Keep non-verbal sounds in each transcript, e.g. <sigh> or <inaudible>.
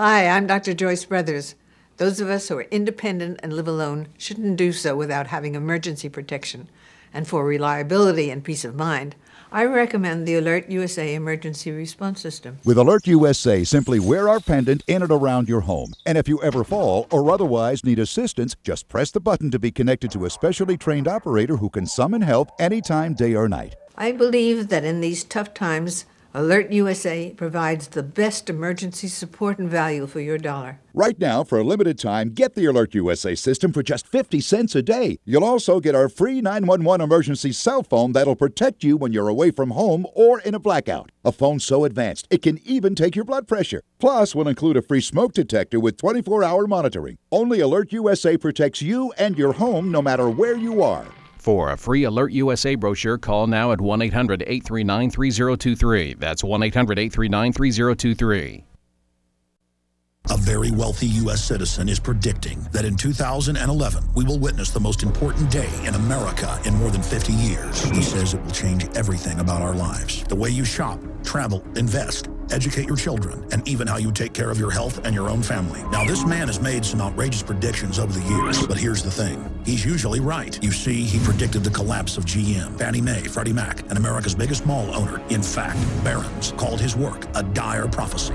Hi, I'm Dr. Joyce Brothers. Those of us who are independent and live alone shouldn't do so without having emergency protection. And for reliability and peace of mind, I recommend the Alert USA Emergency Response System. With Alert USA, simply wear our pendant in and around your home. And if you ever fall or otherwise need assistance, just press the button to be connected to a specially trained operator who can summon help anytime, day or night. I believe that in these tough times, Alert USA provides the best emergency support and value for your dollar. Right now, for a limited time, get the Alert USA system for just 50 cents a day. You'll also get our free 911 emergency cell phone that'll protect you when you're away from home or in a blackout. A phone so advanced, it can even take your blood pressure. Plus, we'll include a free smoke detector with 24 hour monitoring. Only Alert USA protects you and your home no matter where you are. For a free Alert USA brochure, call now at 1 800 839 3023. That's 1 800 839 3023. A very wealthy U.S. citizen is predicting that in 2011, we will witness the most important day in America in more than 50 years. He says it will change everything about our lives the way you shop, travel, invest, educate your children, and even how you take care of your health and your own family. Now, this man has made some outrageous predictions over the years, but here's the thing he's usually right. You see, he predicted the collapse of GM, Fannie Mae, Freddie Mac, and America's biggest mall owner. In fact, Barron's called his work a dire prophecy.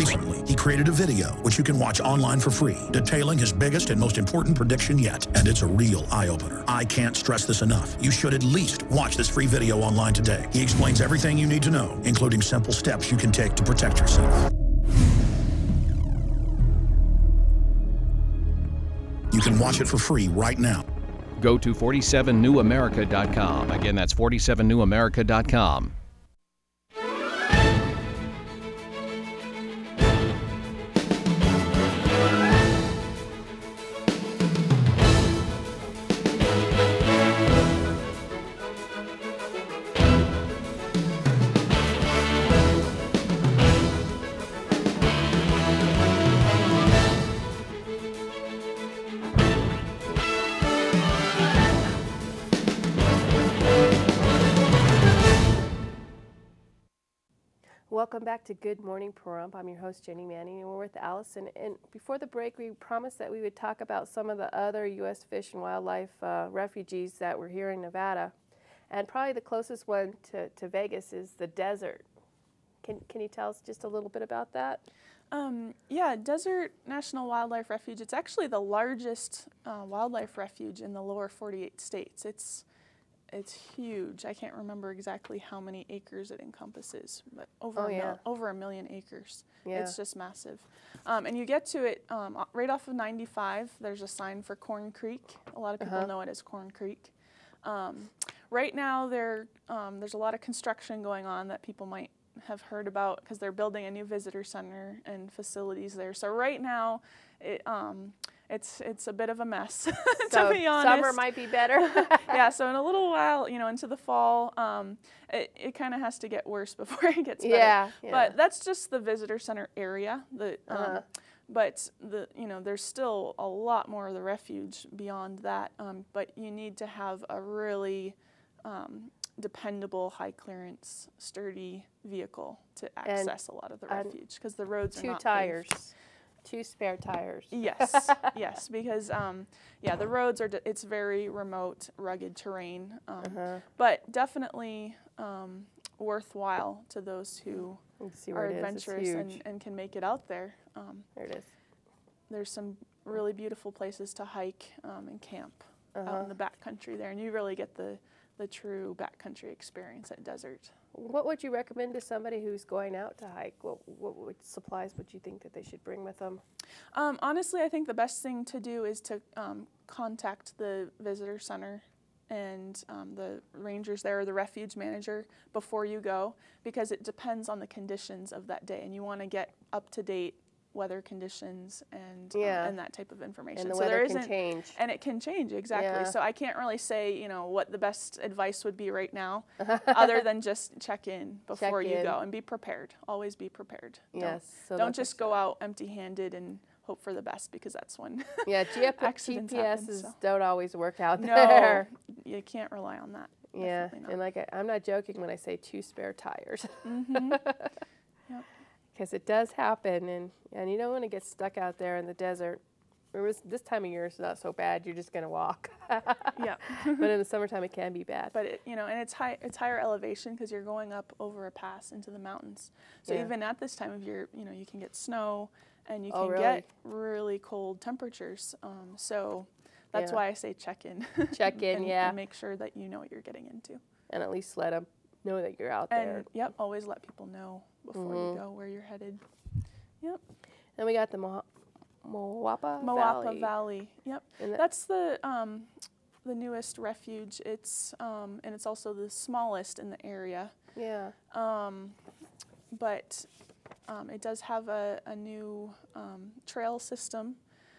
Recently, he created a video, which you can watch online for free, detailing his biggest and most important prediction yet. And it's a real eye-opener. I can't stress this enough. You should at least watch this free video online today. He explains everything you need to know, including simple steps you can take to protect yourself. You can watch it for free right now. Go to 47newamerica.com. Again, that's 47newamerica.com. Welcome back to Good Morning Pahrump. I'm your host, Jenny Manning, and we're with Alyson. And before the break, we promised that we would talk about some of the other U.S. fish and wildlife uh, refuges that were here in Nevada. And probably the closest one to, to Vegas is the desert. Can, can you tell us just a little bit about that? Um, yeah, Desert National Wildlife Refuge. It's actually the largest uh, wildlife refuge in the lower 48 states. It's it's huge. I can't remember exactly how many acres it encompasses, but over Oh, a yeah. over a million acres. Yeah. It's just massive. Um, and you get to it um, right off of 95. There's a sign for Corn Creek. A lot of people Uh-huh. know it as Corn Creek. Um, right now, there um, there's a lot of construction going on that people might have heard about because they're building a new visitor center and facilities there. So right now, it, um, it's it's a bit of a mess <laughs> So to be honest summer might be better. <laughs> yeah, <laughs> so in a little while, you know, into the fall, um, it, it kind of has to get worse before it gets better. Yeah, yeah. But that's just the visitor center area. The, um, Uh-huh. But the you know there's still a lot more of the refuge beyond that. Um, but you need to have a really um, dependable, high clearance, sturdy vehicle to And- access a lot of the refuge because the roads are Two tires. paved. Two spare tires. Yes, <laughs> yes, because um, yeah, the roads are. d- It's very remote, rugged terrain, um, Uh-huh. but definitely um, worthwhile to those who are where it is. It's adventurous and, and can make it out there. Um, There it is. there's some really beautiful places to hike um, and camp out Uh-huh. in the backcountry there, and you really get the the true backcountry experience at desert. What would you recommend to somebody who's going out to hike? What, what, what supplies would you think that they should bring with them? Um, honestly, I think the best thing to do is to um, contact the visitor center and um, the rangers there or the refuge manager before you go because it depends on the conditions of that day and you want to get up to date weather conditions and um, and that type of information. And the so weather there can change. And it can change exactly. Yeah. So I can't really say you know what the best advice would be right now, <laughs> other than just check in before you in. go and be prepared. Always be prepared. Don't- Yes, so don't just go out empty-handed and hope for the best because that's when <laughs> Yeah, GP- <laughs> accidents GPSs so. don't always work out no, there. you can't rely on that. Yeah, and like I, I'm not joking when I say two spare tires. Mm-hmm. Yep. Because it does happen, and and you don't want to get stuck out there in the desert. It was, this time of year is not so bad. You're just gonna walk. <laughs> yeah. but in the summertime, it can be bad. but it, you know, and it's high, it's higher elevation because you're going up over a pass into the mountains. So Yeah. even at this time of year, you know, you can get snow, and you Oh, can really? get really cold temperatures. Um, so that's Yeah. why I say check in. <laughs> Check in, and, yeah. And make sure that you know what you're getting into. and at least let them know that you're out there. And yep, always let people know before Mm-hmm. you go where you're headed. Yep. Then we got the Mo- Moapa, Moapa Valley. Valley. Yep. That- That's the um, the newest refuge. It's um, and it's also the smallest in the area. Yeah. Um, but um, it does have a, a new um, trail system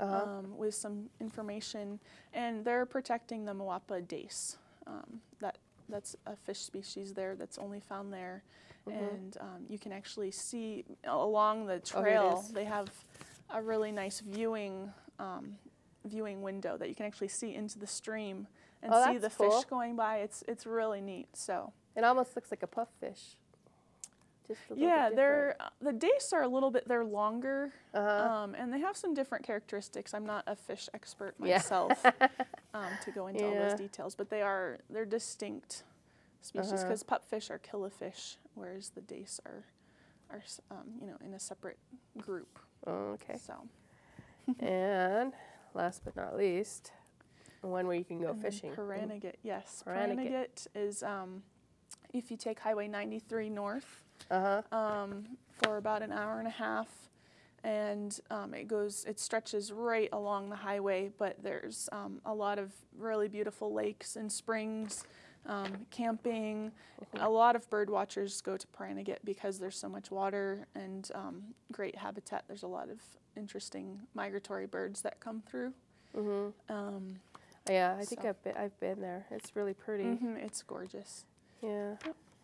um, with some information, and they're protecting the Moapa dace. Um, that that's a fish species there that's only found there, and um, you can actually see along the Oh, trail. is. they have a really nice viewing um, viewing window that you can actually see into the stream and Oh, see the cool. fish going by. It's it's really neat. So. It almost looks like a puff fish. Just Yeah, they're uh, the dace are a little bit they're longer, Uh-huh. um, and they have some different characteristics. I'm not a fish expert Yeah. myself <laughs> um, to go into all those details, but they are they're distinct species Uh-huh. because pupfish are killifish, whereas the dace are are um, you know in a separate group. Okay. So <laughs> and last but not least, one where you can go and fishing. Pahranagat, yes. Pahranagat is um, if you take Highway 93 north. Uh huh. um, for about an hour and a half. And um, it goes, it stretches right along the highway, but there's um, a lot of really beautiful lakes and springs, um, camping. A lot of bird watchers go to Pahranagat because there's so much water and um, great habitat. There's a lot of interesting migratory birds that come through. Mm-hmm. Um, Yeah, I think I've been, I've been there. It's really pretty. mhm, it's gorgeous. Yeah.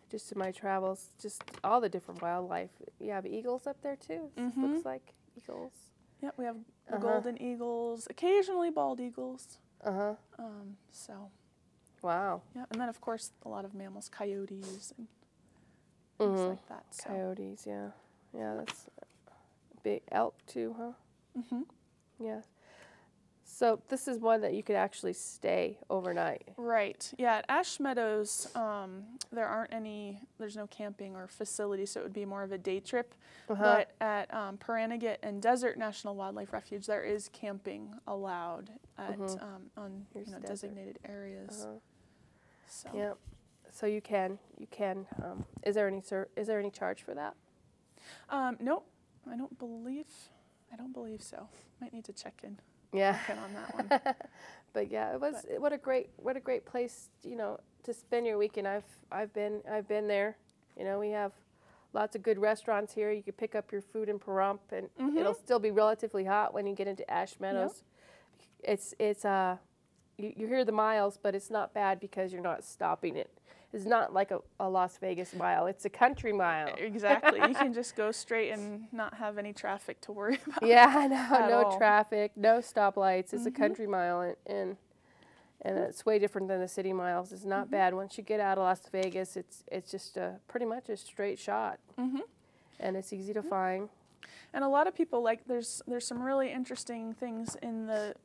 Just in my travels, just all the different wildlife. You have eagles up there too. It Mhm. Looks like eagles. Yep, we have the Uh-huh. golden eagles, occasionally bald eagles. Uh huh. Um, so Wow. Yeah, and then of course a lot of mammals, coyotes and things Mhm. like that. So. Coyotes. Yeah. Yeah. That's big elk too, huh? Mm-hmm. Yeah. So this is one that you could actually stay overnight. Right. Yeah. At Ash Meadows, um, there aren't any. There's no camping or facility, so it would be more of a day trip. Uh-huh. But at um, Pahranagat and Desert National Wildlife Refuge, there is camping allowed at Mhm. um, on you know, designated areas. Uh-huh. So. Yeah. So you can you can. Um, is there any sir? Is there any charge for that? Um, nope. I don't believe. I don't believe so. Might need to check in, Yeah. on that one. <laughs> but yeah, it was what a great what a great place you know to spend your weekend. I've I've been I've been there. You know we have lots of good restaurants here. You could pick up your food in Pahrump, and it'll still be relatively hot when you get into Ash Meadows. It's it's uh you, you hear the miles, but it's not bad because you're not stopping it. It's not like a, a Las Vegas mile. It's a country mile. Exactly. you can <laughs> just go straight and not have any traffic to worry <laughs> about. Yeah, no, no all. traffic, no stoplights. It's a mm-hmm. country mile, and and, and it's way different than the city miles. It's not mm-hmm. bad. Once you get out of Las Vegas, it's it's just a, pretty much a straight shot, Mhm. and it's easy to mm-hmm. find. And a lot of people like there's there's some really interesting things in the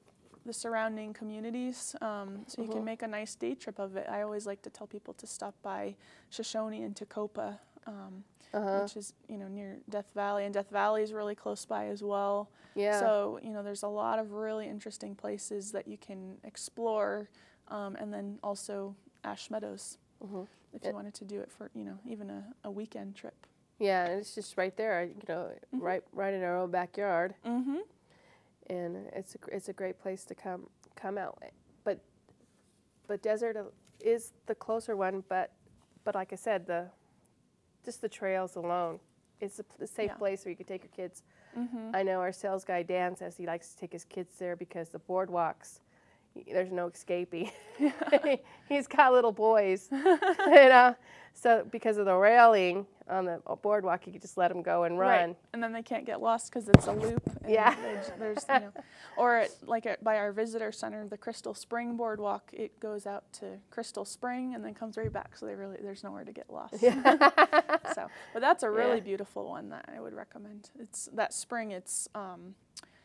the surrounding communities, um, so you can make a nice day trip of it. I always like to tell people to stop by Shoshone and Tecopa, um, Uh-huh. which is you know near Death Valley, and Death Valley is really close by as well. Yeah. So you know there's a lot of really interesting places that you can explore, um, and then also Ash Meadows, Mhm. if you wanted to do it for you know even a, a weekend trip. Yeah, and it's just right there. You know, right right in our own backyard, Mm-hmm. And it's a, it's a great place to come come out. But but desert is the closer one. But but like I said, the just the trails alone, it's a safe Yeah. place where you can take your kids. Mm-hmm. I know our sales guy Dan says he likes to take his kids there because the boardwalks, there's no escaping. <laughs> <laughs> He's got little boys, <laughs> you know. So because of the railing, on the boardwalk, you could just let them go and Right. run. And then they can't get lost because it's a loop. and Yeah. There's, you know, <laughs> or like at, by our visitor center, the Crystal Spring Boardwalk, it goes out to Crystal Spring and then comes right back. So they really, there's nowhere to get lost. Yeah. <laughs> so, but that's a really Yeah. beautiful one that I would recommend. It's that spring. It's um,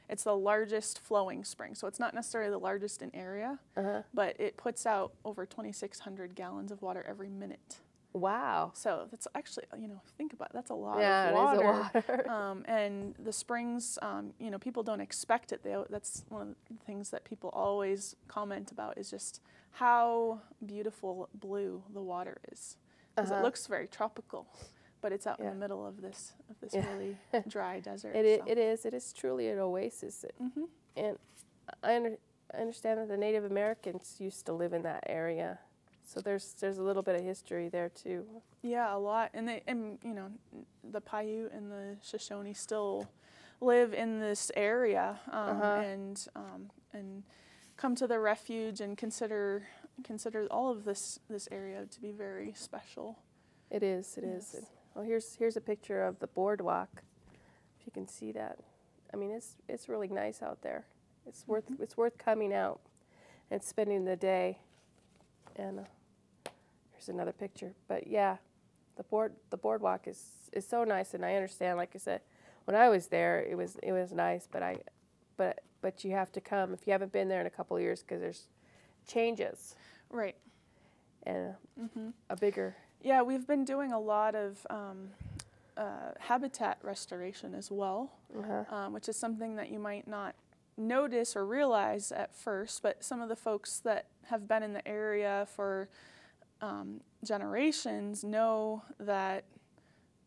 it's the largest flowing spring. So it's not necessarily the largest in area, Uh-huh. but it puts out over 2,600 gallons of water every minute. Wow. So that's actually, you know, think about it, that's a lot Yeah, of it is a water. water. <laughs> um, and the springs, um, you know, people don't expect it. They, that's one of the things that people always comment about is just how beautiful blue the water is. Because Uh-huh. it looks very tropical, but it's out Yeah. in the middle of this of this Yeah. really <laughs> dry desert. It, so. it is. It is truly an oasis. Mhm. And I, under, I understand that the Native Americans used to live in that area. So there's there's a little bit of history there too. Yeah, a lot, and they and you know, the Paiute and the Shoshone still live in this area, um, Uh-huh. and um, and come to the refuge and consider consider all of this this area to be very special. It is. It is. Yes. And, well, here's here's a picture of the boardwalk. If you can see that, I mean it's it's really nice out there. It's worth Mm-hmm. it's worth coming out and spending the day. And uh, here's another picture. But yeah, the board the boardwalk is is so nice, and I understand. Like I said, when I was there, it was it was nice, but I, but but you have to come if you haven't been there in a couple of years because there's changes Right. and Mm-hmm. a bigger Yeah, we've been doing a lot of um, uh, habitat restoration as well, uh um, which is something that you might not notice or realize at first, but some of the folks that have been in the area for um, generations know that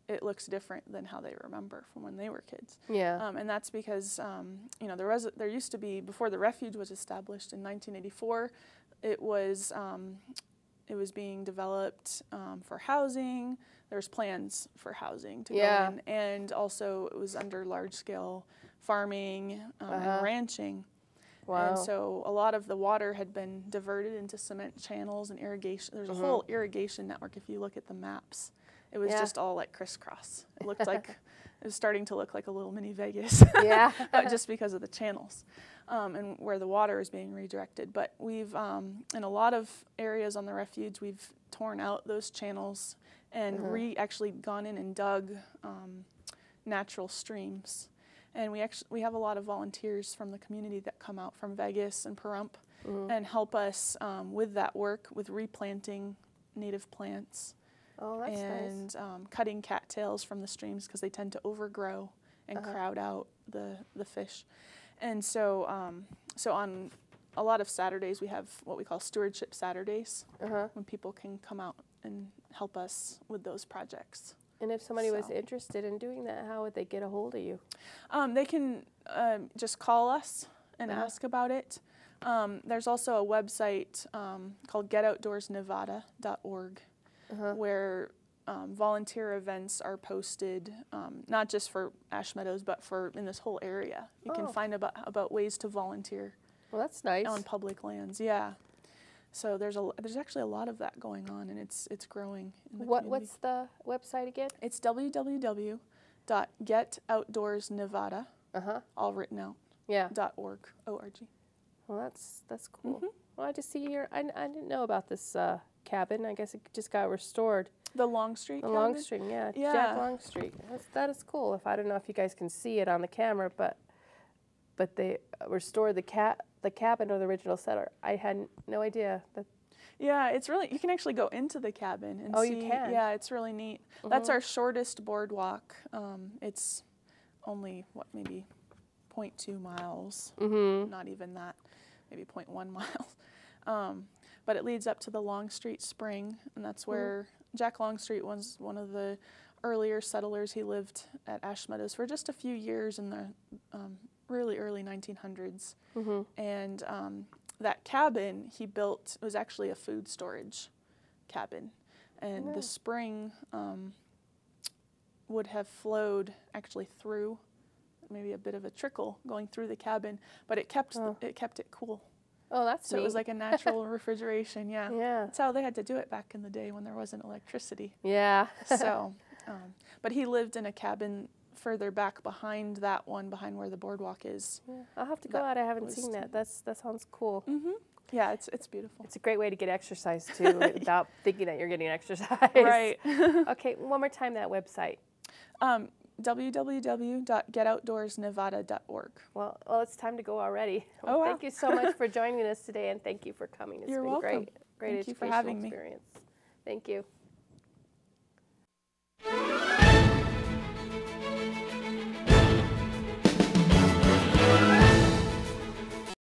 it looks different than how they remember from when they were kids. yeah. Um, and that's because um, you know there was there used to be before the refuge was established in 1984, it was um, it was being developed um, for housing. There was plans for housing to Yeah. go in, and also it was under large scale farming um, Uh-huh. and ranching. Wow. And so a lot of the water had been diverted into cement channels and irrigation. There's a whole irrigation network if you look at the maps. It was. Yeah. just all like crisscross. It looked like <laughs> it was starting to look like a little mini Vegas. yeah. <laughs> just because of the channels um, and where the water is being redirected. But we've, um, in a lot of areas on the refuge, we've torn out those channels and Uh-huh. re actually gone in and dug um, natural streams. And we actually we have a lot of volunteers from the community that come out from Vegas and Pahrump Mm-hmm. and help us um, with that work with replanting native plants Oh, that's nice. and um, cutting cattails from the streams because they tend to overgrow and Uh-huh. crowd out the, the fish. And so, um, so on a lot of Saturdays, we have what we call stewardship Saturdays Uh-huh. when people can come out and help us with those projects. And if somebody was interested in doing that, how would they get a hold of you? Um, they can um, just call us and Uh-huh. ask about it. Um, there's also a website um, called getoutdoorsnevada.org Uh-huh. where um, volunteer events are posted, um, not just for Ash Meadows, but for in this whole area. You Oh. can find about, about ways to volunteer Well, that's nice. on public lands. Yeah. So there's a there's actually a lot of that going on, and it's it's growing. In the What community. What's the website again? It's www.getoutdoorsnevada, Uh huh. all written out, Yeah. dot org, O-R-G. Well, that's that's cool. Mm-hmm. Well, I just see here. I, I didn't know about this uh, cabin. I guess it just got restored. The Longstreet The cabin? Longstreet, yeah, Yeah. Jack Longstreet. That's, that is cool. If I don't know if you guys can see it on the camera, but but they restored the cat the cabin or the original settler. I had no idea that. Yeah, it's really you can actually go into the cabin and Oh, see. you can? Mm-hmm. Yeah, it's really neat. That's our shortest boardwalk. Um, it's only what maybe 0.2 miles. Mm-hmm. Not even that. Maybe 0.1 <laughs> miles. Um, but it leads up to the Longstreet Spring, and that's where Jack Longstreet was one of the earlier settlers. He lived at Ash Meadows for just a few years in the um, really early 1900s. Mm-hmm. And um, that cabin he built was actually a food storage cabin. And the spring um, would have flowed actually through, maybe a bit of a trickle going through the cabin, but it kept Oh. it kept it cool. Oh, that's So it was like a <laughs> natural refrigeration. Yeah. yeah, That's how they had to do it back in the day when there wasn't electricity. yeah. <laughs> So Um, but he lived in a cabin further back behind that one, behind where the boardwalk is. Yeah, I'll have to go out. I haven't seen that. That's that sounds cool. Mhm. Yeah, it's it's beautiful. It's a great way to get exercise too, <laughs> without thinking that you're getting exercise. Right. <laughs> okay, one more time that website. um, www.getoutdoorsnevada.org. Well, well, it's time to go already. <laughs> Well, Oh, wow. Thank you so much for joining us today, and thank you for coming. It's You're been welcome. great, great Thank you for educational having me. experience. Thank you.